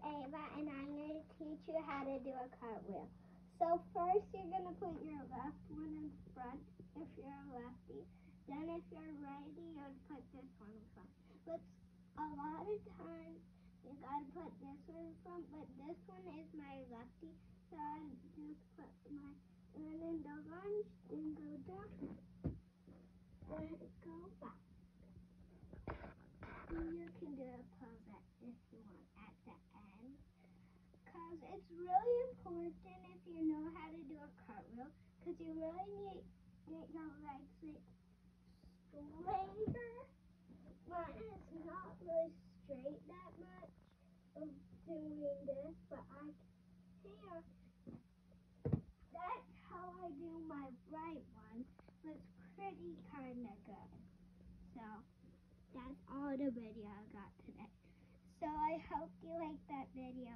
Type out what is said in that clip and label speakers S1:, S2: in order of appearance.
S1: Ava, and I'm going to teach you how to do a cartwheel. So first, you're going to put your left one in front if you're a lefty. Then if you're righty, you would put this one in front. But a lot of times, you got to put this one in front, but this one is my lefty, so I just put my, and then the lunge, then go down, then go back. You can do a pose at if you want at the end. Because it's really important if you know how to do a cartwheel. Because you really need get your legs like straighter. Mine is not really straight that much of doing this, but I can. That's how I do my right one. It's pretty kind of good. So that's all the video I got today. So I hope you liked that video.